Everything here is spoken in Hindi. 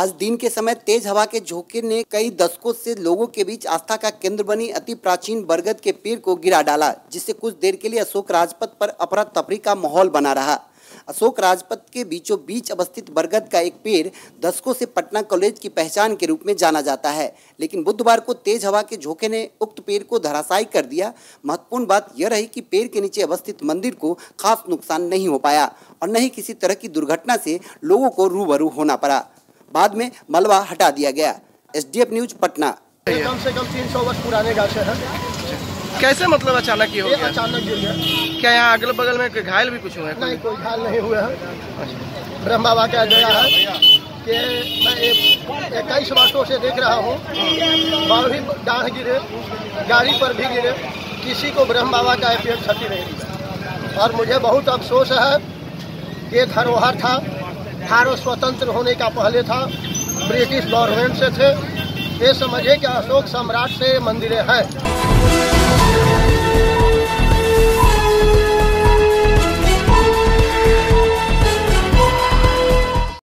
आज दिन के समय तेज हवा के झोंके ने कई दशकों से लोगों के बीच आस्था का केंद्र बनी अति प्राचीन बरगद के पेड़ को गिरा डाला, जिससे कुछ देर के लिए अशोक राजपथ पर अपरा तफरी का माहौल बना रहा। अशोक राजपथ के बीचों बीच अवस्थित बरगद का एक पेड़ दशकों से पटना कॉलेज की पहचान के रूप में जाना जाता है, लेकिन बुधवार को तेज हवा के झोंके ने उक्त पेड़ को धराशायी कर दिया। महत्वपूर्ण बात यह रही कि पेड़ के नीचे अवस्थित मंदिर को खास नुकसान नहीं हो पाया और न ही किसी तरह की दुर्घटना से लोगों को रूबरू होना पड़ा। बाद में मलबा हटा दिया गया। SDF news Patna. कम से कम तीन सौ वर्ष पुराने गाछ है। कैसे मतलब अचानक ये हो गया? अचानक गिर गया। क्या यहाँ अगल बगल में कोई घायल भी कुछ हुए हैं? नहीं कोई घायल नहीं हुआ हैं। ब्रह्म बाबा का दया है कि मैं इक्कीस वर्षों से देख रहा हूँ। वहाँ भी डाढ़ गिरे गाड़ी पर भी गिरे। किसी को ब्रह्म बाबा का पेड़ क्षति नहीं और मुझे बहुत अफसोस है ये धरोहर था। भारत स्वतंत्र होने का पहले था। ब्रिटिश गवर्नमेंट से थे। ये समझे कि अशोक सम्राट से मंदिरें हैं।